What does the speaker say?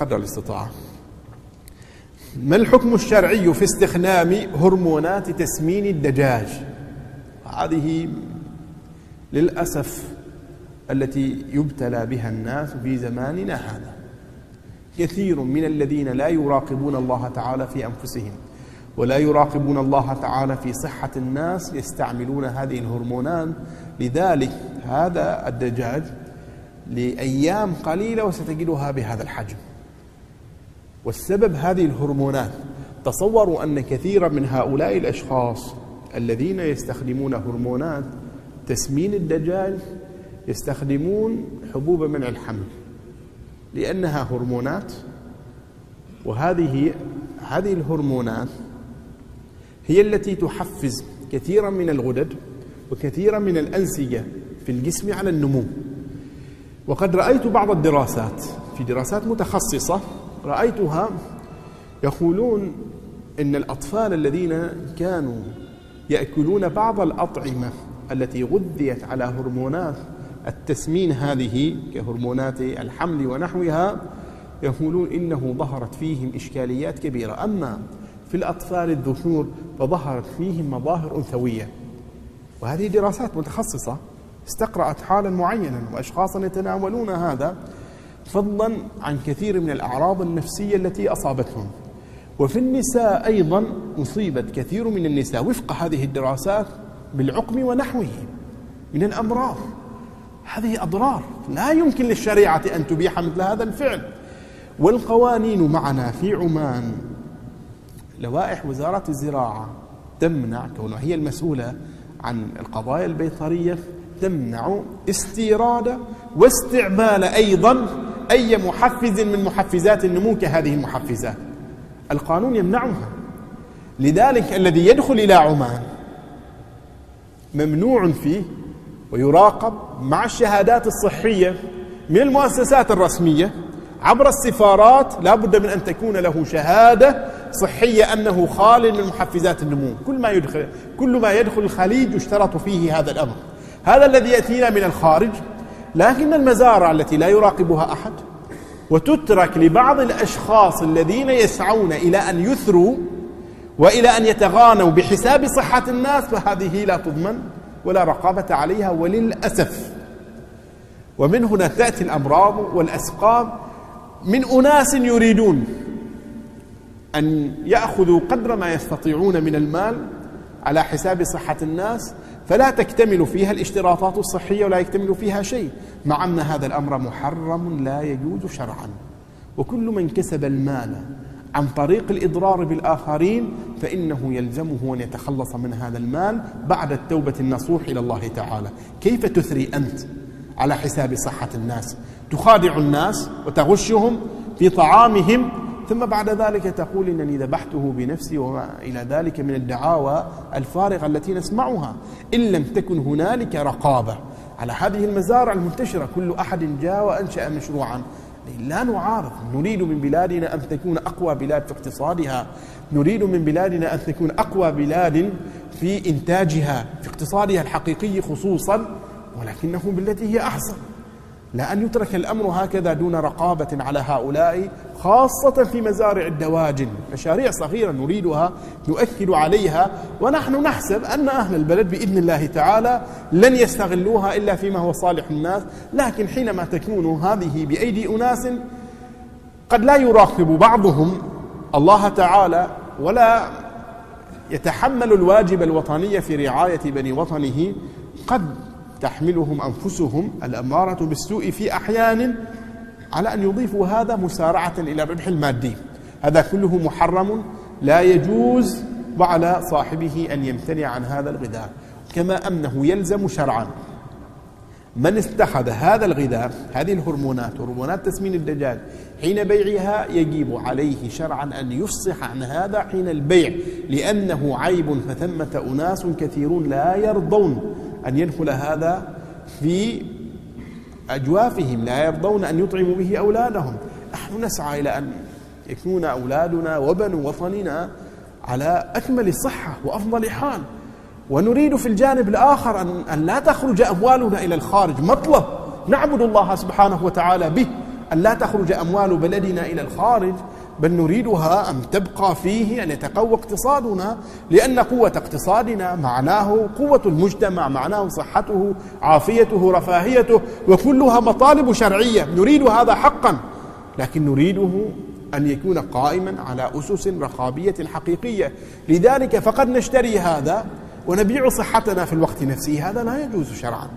قدر الاستطاعة. ما الحكم الشرعي في استخدام هرمونات تسمين الدجاج؟ هذه للأسف التي يبتلى بها الناس في زماننا هذا. كثير من الذين لا يراقبون الله تعالى في أنفسهم ولا يراقبون الله تعالى في صحة الناس يستعملون هذه الهرمونات. لذلك هذا الدجاج لأيام قليلة وستجدها بهذا الحجم. والسبب هذه الهرمونات. تصوروا أن كثيرا من هؤلاء الأشخاص الذين يستخدمون هرمونات تسمين الدجاج يستخدمون حبوب منع الحمل لأنها هرمونات وهذه هذه الهرمونات هي التي تحفز كثيرا من الغدد وكثيرا من الأنسجة في الجسم على النمو. وقد رأيت بعض الدراسات في دراسات متخصصة رأيتها يقولون إن الأطفال الذين كانوا يأكلون بعض الأطعمة التي غذيت على هرمونات التسمين هذه كهرمونات الحمل ونحوها يقولون إنه ظهرت فيهم إشكاليات كبيرة. أما في الأطفال الذكور فظهرت فيهم مظاهر أنثوية وهذه دراسات متخصصة استقرأت حالا معينا وأشخاصا يتناولون هذا فضلا عن كثير من الأعراض النفسية التي أصابتهم. وفي النساء أيضا أصيبت كثير من النساء وفق هذه الدراسات بالعقم ونحوه من الأمراض. هذه أضرار لا يمكن للشريعة أن تبيح مثل هذا الفعل. والقوانين معنا في عمان. لوائح وزارة الزراعة تمنع كونها هي المسؤولة عن القضايا البيطرية تمنع استيراد واستعمال أيضا أي محفز من محفزات النمو كهذه المحفزات. القانون يمنعها. لذلك الذي يدخل إلى عمان ممنوع فيه ويراقب مع الشهادات الصحية من المؤسسات الرسمية عبر السفارات لا بد من أن تكون له شهادة صحية أنه خال من محفزات النمو. كل ما يدخل كل ما يدخل الخليج يشترط فيه هذا الأمر. هذا الذي يأتينا من الخارج. لكن المزارع التي لا يراقبها أحد وتترك لبعض الأشخاص الذين يسعون إلى أن يثروا وإلى أن يتغانوا بحساب صحة الناس فهذه لا تضمن ولا رقابة عليها وللأسف. ومن هنا تأتي الأمراض والأسقام. من أناس يريدون أن يأخذوا قدر ما يستطيعون من المال على حساب صحة الناس فلا تكتمل فيها الاشتراطات الصحية ولا يكتمل فيها شيء مع أن هذا الأمر محرم لا يجوز شرعا. وكل من كسب المال عن طريق الإضرار بالآخرين فإنه يلزمه أن يتخلص من هذا المال بعد التوبة النصوح إلى الله تعالى. كيف تثري أنت على حساب صحة الناس؟ تخادع الناس وتغشهم في طعامهم ثم بعد ذلك تقول إنني ذبحته بنفسي وما إلى ذلك من الدعاوى الفارغة التي نسمعها. إن لم تكن هنالك رقابة. على هذه المزارع المنتشرة كل أحد جاء وأنشأ مشروعا. لا نعارض. نريد من بلادنا أن تكون أقوى بلاد في اقتصادها. نريد من بلادنا أن تكون أقوى بلاد في إنتاجها في اقتصادها الحقيقي خصوصا ولكنه بالتي هي أحسن. لا أن يترك الأمر هكذا دون رقابة على هؤلاء خاصة في مزارع الدواجن. مشاريع صغيرة نريدها نؤكد عليها ونحن نحسب أن أهل البلد بإذن الله تعالى لن يستغلوها إلا فيما هو صالح الناس. لكن حينما تكون هذه بأيدي أناس قد لا يراقب بعضهم. الله تعالى ولا يتحمل الواجب الوطني في رعاية بني وطنه. قد تحملهم أنفسهم الأمارة بالسوء في أحيان على أن يضيفوا هذا مسارعة إلى الربح المادي. هذا كله محرم لا يجوز وعلى صاحبه أن يمتنع عن هذا الغذاء. كما أنه يلزم شرعا. من اتخذ هذا الغذاء هذه الهرمونات هرمونات تسمين الدجاج حين بيعها يجب عليه شرعا أن يفصح عن هذا حين البيع لأنه عيب فثمة أناس كثيرون لا يرضون أن يدخل هذا في أجوافهم لا يرضون أن يطعموا به أولادهم. نحن نسعى إلى أن يكون أولادنا وبنو وطننا على أكمل صحة وأفضل حال. ونريد في الجانب الآخر أن, أن لا تخرج أموالنا إلى الخارج. مطلب نعبد الله سبحانه وتعالى به أن لا تخرج أموال بلدنا إلى الخارج. بل نريدها أن تبقى فيه أن يتقوى اقتصادنا لأن قوة اقتصادنا معناه قوة المجتمع معناه صحته عافيته رفاهيته وكلها مطالب شرعية. نريد هذا حقا لكن نريده أن يكون قائما على أسس رقابية حقيقية. لذلك فقد نشتري هذا ونبيع صحتنا في الوقت نفسه. هذا لا يجوز شرعا.